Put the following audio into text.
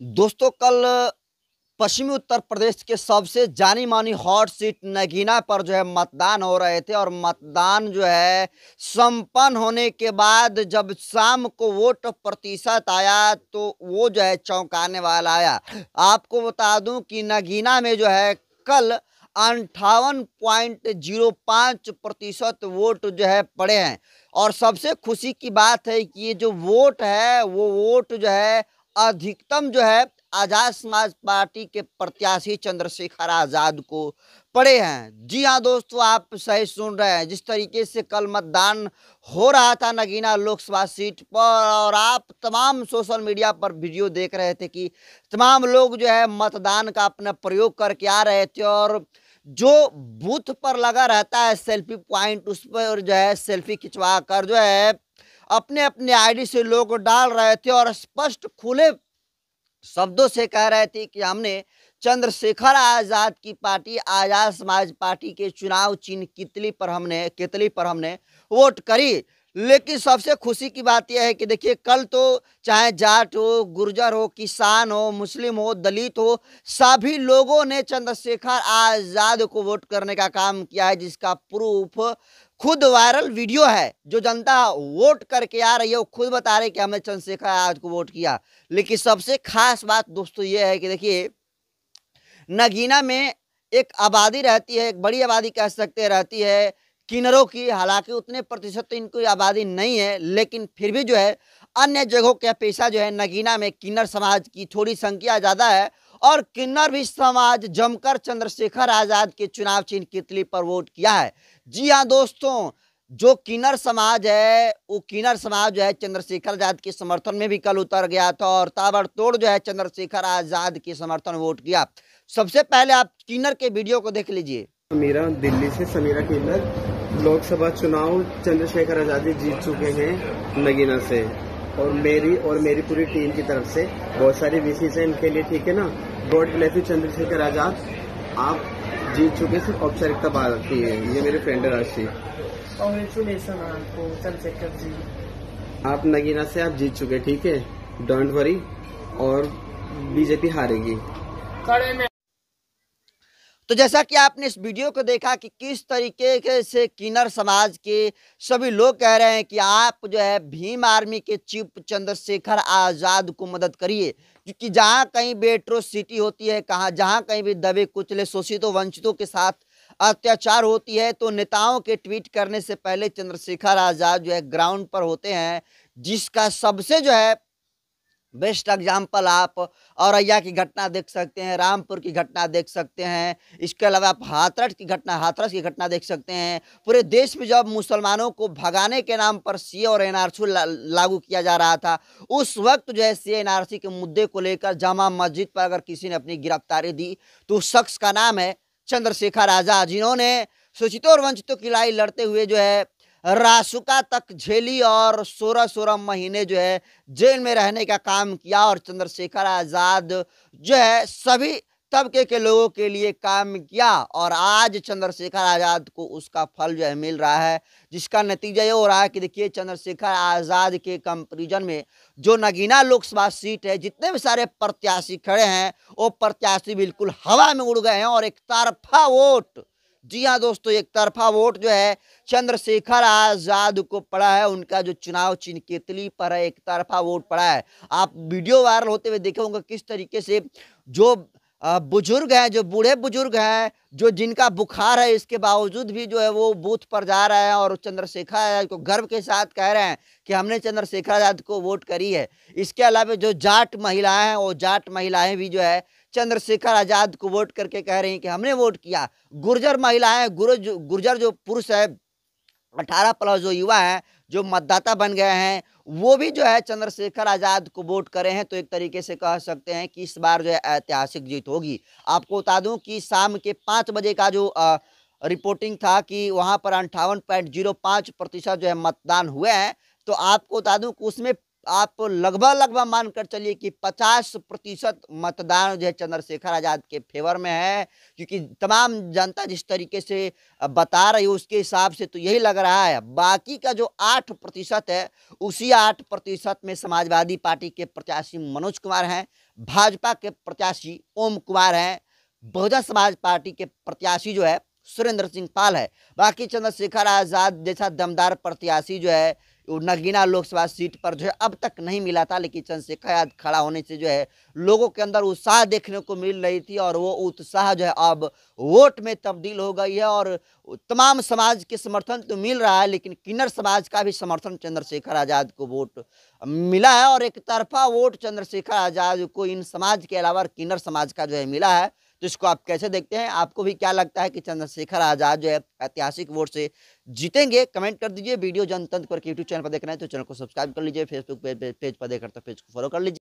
दोस्तों, कल पश्चिमी उत्तर प्रदेश के सबसे जानी मानी हॉट सीट नगीना पर जो है मतदान हो रहे थे और मतदान जो है संपन्न होने के बाद जब शाम को वोट प्रतिशत आया तो वो जो है चौंकाने वाला आया। आपको बता दूँ कि नगीना में जो है कल अंठावन पॉइंट ज़ीरो पाँच प्रतिशत वोट जो है पड़े हैं। और सबसे खुशी की बात है कि ये जो वोट है, वो वोट जो है अधिकतम जो है, आज़ाद समाज पार्टी के प्रत्याशी चंद्रशेखर आज़ाद को पड़े हैं। जी हाँ दोस्तों, आप सही सुन रहे हैं। जिस तरीके से कल मतदान हो रहा था नगीना लोकसभा सीट पर और आप तमाम सोशल मीडिया पर वीडियो देख रहे थे कि तमाम लोग जो है मतदान का अपना प्रयोग करके आ रहे थे और जो बूथ पर लगा रहता है सेल्फी पॉइंट, उस पर जो है सेल्फी खिंचवा कर जो है अपने अपने आईडी से लोग डाल रहे थे और स्पष्ट खुले शब्दों से कह रहे थे कि हमने चंद्रशेखर आज़ाद की पार्टी, आज़ाद समाज पार्टी के चुनाव चिन्ह कितली पर हमने कितली पर हमने वोट करी। लेकिन सबसे खुशी की बात यह है कि देखिए, कल तो चाहे जाट हो, गुर्जर हो, किसान हो, मुस्लिम हो, दलित हो, सभी लोगों ने चंद्रशेखर आज़ाद को वोट करने का काम किया है, जिसका प्रूफ खुद वायरल वीडियो है, जो जनता वोट करके आ रही है, वो खुद बता रहे कि हमने चंद्रशेखर आज़ाद को वोट किया। लेकिन सबसे खास बात दोस्तों ये है कि देखिए, नगीना में एक आबादी रहती है, एक बड़ी आबादी कह सकते रहती है। किन्नरों की हालाँकि उतने प्रतिशत तो इनकी आबादी नहीं है, लेकिन फिर भी जो है, अन्य जगहों के पेशा जो है, नगीना में किन्नर समाज की थोड़ी संख्या ज़्यादा है और किन्नर भी समाज जमकर चंद्रशेखर आज़ाद के चुनाव चिन्ह कितली पर वोट किया है। जी हाँ दोस्तों, जो किन्नर समाज है, वो किन्नर समाज जो है चंद्रशेखर आज़ाद के समर्थन में भी कल उतर गया था और ताबड़तोड़ जो है चंद्रशेखर आज़ाद के समर्थन वोट किया। सबसे पहले आप किन्नर के वीडियो को देख लीजिए। समीरा, दिल्ली से समीरा किन्नर। लोकसभा चुनाव चंद्रशेखर आज़ादी जीत चुके हैं, नगीना से। और मेरी और मेरी पूरी टीम की तरफ़ से बहुत सारी विशेष है इनके लिए ठीक है ना? God bless you Chandrashekhar Azad. आप जीत चुके से औपचारिकता की है। ये मेरे फ्रेंड है राशि कॉन्ग्रेचुलेसन आपको चंद्रशेखर जी। आप नगीना से आप जीत चुके ठीक है? डोंट वरी और बीजेपी हारेगी। तो जैसा कि आपने इस वीडियो को देखा कि किस तरीके से किन्नर समाज के सभी लोग कह रहे हैं कि आप जो है भीम आर्मी के चीफ चंद्रशेखर आज़ाद को मदद करिए। क्योंकि जहाँ कहीं भी एट्रोसिटी होती है, कहाँ, जहाँ कहीं भी दबे कुचले शोषितों, वंचितों के साथ अत्याचार होती है तो नेताओं के ट्वीट करने से पहले चंद्रशेखर आज़ाद जो है ग्राउंड पर होते हैं, जिसका सबसे जो है बेस्ट एग्ज़ाम्पल आप औरैया की घटना देख सकते हैं रामपुर की घटना देख सकते हैं इसके अलावा आप हाथरस की घटना हाथरस की घटना देख सकते हैं। पूरे देश में जब मुसलमानों को भगाने के नाम पर सी और एनआरसी ला, लागू किया जा रहा था उस वक्त जो है सी एनआरसी के मुद्दे को लेकर जामा मस्जिद पर अगर किसी ने अपनी गिरफ्तारी दी तो उस शख्स का नाम है चंद्रशेखर आज़ाद जिन्होंने शोषितों और वंचितों की लड़ाई लड़ते हुए जो है रासुका तक झेली और सोलह सोलह महीने जो है जेल में रहने का काम किया और चंद्रशेखर आज़ाद जो है सभी तबके के लोगों के लिए काम किया और आज चंद्रशेखर आज़ाद को उसका फल जो है मिल रहा है, जिसका नतीजा ये हो रहा है कि देखिए चंद्रशेखर आज़ाद के कंपेरिजन में जो नगीना लोकसभा सीट है, जितने भी सारे प्रत्याशी खड़े हैं, वो प्रत्याशी बिल्कुल हवा में उड़ गए हैं और एक तरफा वोट जी हाँ दोस्तों, एक तरफा वोट जो है, चंद्रशेखर आज़ाद को पड़ा है। उनका जो चुनाव चिन्ह केतली पर है, एक तरफा वोट पड़ा है। आप वीडियो वायरल होते हुए देखे होंगे किस तरीके से जो बुज़ुर्ग हैं, जो बूढ़े बुज़ुर्ग हैं, जो जिनका बुखार है, इसके बावजूद भी जो है वो बूथ पर जा रहे हैं और चंद्रशेखर आज़ाद को गर्व के साथ कह रहे हैं कि हमने चंद्रशेखर आज़ाद को वोट करी है। इसके अलावा जो जाट महिलाएँ हैं, वो जाट महिलाएँ भी जो है चंद्रशेखर आज़ाद को वोट करके कह रही हैं कि हमने वोट किया। गुर्जर महिलाएँ गुर्जर जो पुरुष है अठारह प्लस जो युवा हैं जो मतदाता बन गए हैं वो भी जो है चंद्रशेखर आज़ाद को वोट करे हैं तो एक तरीके से कह सकते हैं कि इस बार जो है ऐतिहासिक जीत होगी। आपको बता दूँ कि शाम के पाँच बजे का जो आ, रिपोर्टिंग था कि वहाँ पर अंठावन पॉइंट ज़ीरो पाँच प्रतिशत जो है मतदान हुए हैं तो आपको बता दूँ कि उसमें आप लगभग लगभग मानकर चलिए कि 50 प्रतिशत मतदान जो है चंद्रशेखर आज़ाद के फेवर में है, क्योंकि तमाम जनता जिस तरीके से बता रही है उसके हिसाब से तो यही लग रहा है। बाकी का जो आठ प्रतिशत है, उसी आठ प्रतिशत में समाजवादी पार्टी के प्रत्याशी मनोज कुमार हैं, भाजपा के प्रत्याशी ओम कुमार हैं, बहुजन समाज पार्टी के प्रत्याशी जो है सुरेंद्र सिंह पाल है। बाकी चंद्रशेखर आज़ाद जैसा दमदार प्रत्याशी जो है नगीना लोकसभा सीट पर जो है अब तक नहीं मिला था, लेकिन चंद्रशेखर आज़ाद खड़ा होने से जो है लोगों के अंदर उत्साह देखने को मिल रही थी और वो उत्साह जो है अब वोट में तब्दील हो गई है और तमाम समाज के समर्थन तो मिल रहा है, लेकिन किन्नर समाज का भी समर्थन चंद्रशेखर आज़ाद को वोट मिला है और एक तरफा वोट चंद्रशेखर आज़ाद को इन समाज के अलावा किन्नर समाज का जो है मिला है। तो इसको आप कैसे देखते हैं? आपको भी क्या लगता है कि चंद्रशेखर आज़ाद जो है ऐतिहासिक वोट से जीतेंगे? कमेंट कर दीजिए। वीडियो जनतंत्र पर यूट्यूब चैनल पर देख रहे हैं तो चैनल को सब्सक्राइब कर लीजिए। फेसबुक पेज पर देख रहे तो पेज को फॉलो कर लीजिए।